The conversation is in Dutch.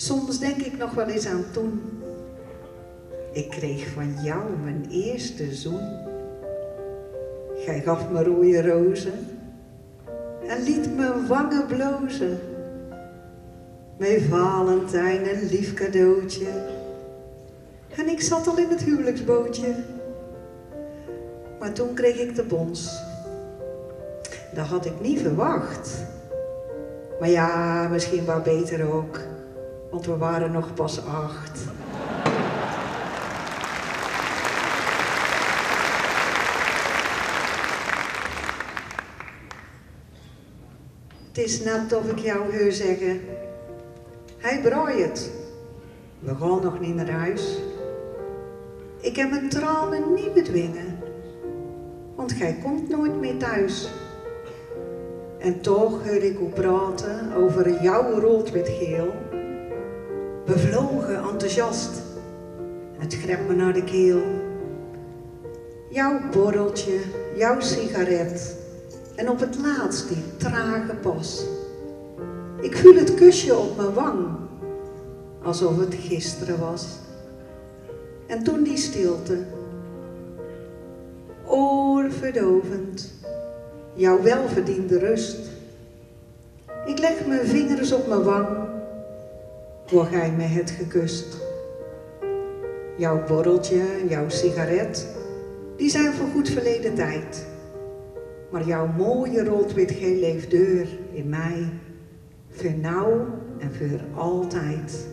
Soms denk ik nog wel eens aan toen. Ik kreeg van jou mijn eerste zoen. Gij gaf me rode rozen en liet me wangen blozen. Mijn Valentijn een lief cadeautje. En ik zat al in het huwelijksbootje. Maar toen kreeg ik de bons. Dat had ik niet verwacht. Maar ja, misschien wel beter ook. Want we waren nog pas acht. Het is net of ik jou hoor zeggen. Hij braait. We gaan nog niet naar huis. Ik heb mijn tranen niet bedwingen. Want gij komt nooit meer thuis. En toch hoor ik u praten over jouw rood-wit-geel. Bevlogen, enthousiast. Het grept me naar de keel. Jouw borreltje, jouw sigaret. En op het laatst die trage pas. Ik voel het kusje op mijn wang. Alsof het gisteren was. En toen die stilte. Oorverdovend. Jouw welverdiende rust. Ik leg mijn vingers op mijn wang. Waar gij mij het gekust. Jouw borreltje, jouw sigaret, die zijn voor goed verleden tijd. Maar jouw mooie rood-wit-geel leeft deur in mij. Voor nou en voor altijd.